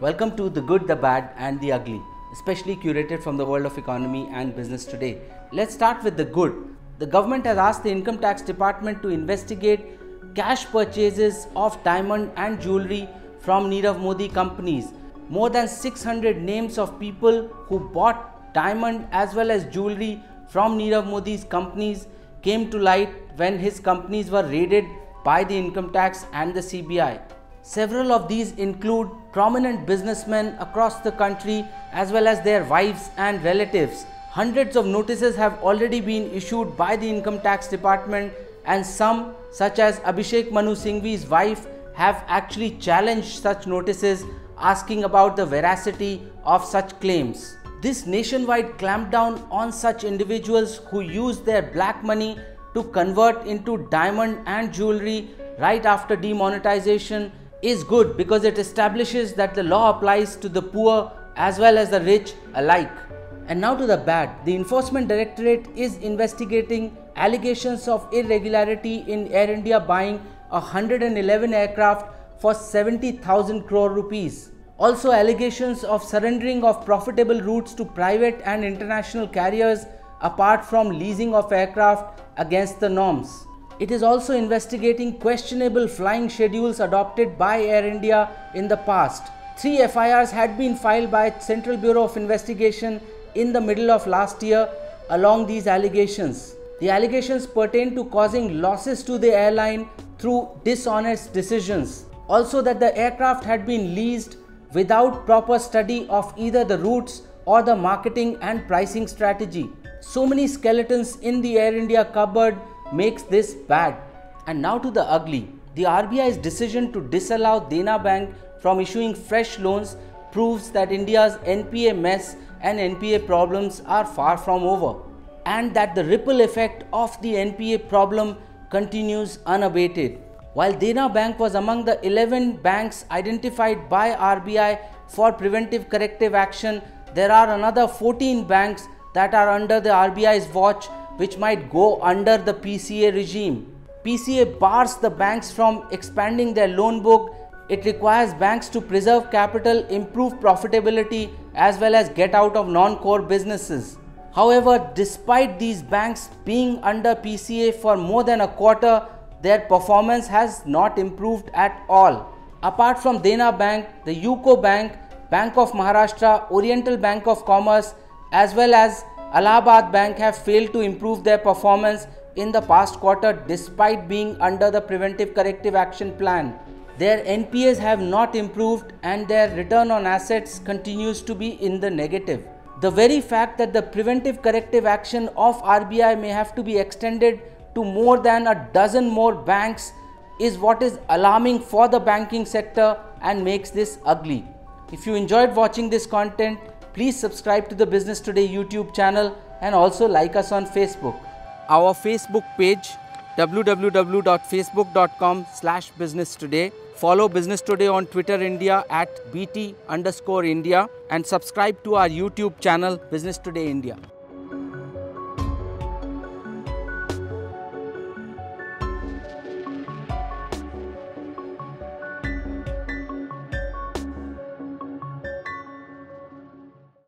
Welcome to The Good, the Bad, and the Ugly, especially curated from the world of economy and business today. Let's start with the good. The government has asked the Income Tax Department to investigate cash purchases of diamond and jewelry from Nirav Modi companies. More than 600 names of people who bought diamond as well as jewelry from Nirav Modi's companies came to light when his companies were raided by the income tax and the CBI. Several of these include prominent businessmen across the country as well as their wives and relatives. Hundreds of notices have already been issued by the income tax department and some such as Abhishek Manu Singhvi's wife have actually challenged such notices asking about the veracity of such claims. This nationwide clampdown on such individuals who use their black money to convert into diamond and jewelry right after demonetization is good because it establishes that the law applies to the poor as well as the rich alike. And now to the bad. The Enforcement Directorate is investigating allegations of irregularity in Air India buying 111 aircraft for 70,000 crore rupees. Also, allegations of surrendering of profitable routes to private and international carriers apart from leasing of aircraft against the norms. It is also investigating questionable flying schedules adopted by Air India in the past. Three FIRs had been filed by Central Bureau of Investigation in the middle of last year along these allegations. The allegations pertain to causing losses to the airline through dishonest decisions. Also, that the aircraft had been leased without proper study of either the routes or the marketing and pricing strategy. So many skeletons in the Air India cupboard makes this bad. And now to the ugly. The RBI's decision to disallow Dena Bank from issuing fresh loans proves that India's NPA mess and NPA problems are far from over and that the ripple effect of the NPA problem continues unabated. While Dena Bank was among the 11 banks identified by RBI for preventive corrective action, there are another 14 banks that are under the RBI's watch which might go under the PCA regime. PCA bars the banks from expanding their loan book. It requires banks to preserve capital, improve profitability, as well as get out of non core businesses. However, despite these banks being under PCA for more than a quarter, their performance has not improved at all. Apart from Dena Bank, the UCO Bank, Bank of Maharashtra, Oriental Bank of Commerce, as well as Allahabad Bank have failed to improve their performance in the past quarter despite being under the preventive corrective action plan. Their NPAs have not improved and their return on assets continues to be in the negative. The very fact that the preventive corrective action of RBI may have to be extended to more than a dozen more banks is what is alarming for the banking sector and makes this ugly. If you enjoyed watching this content, please subscribe to the Business Today YouTube channel and also like us on Facebook. Our Facebook page www.facebook.com slash business today. Follow Business Today on Twitter India at BT underscore India and subscribe to our YouTube channel Business Today India.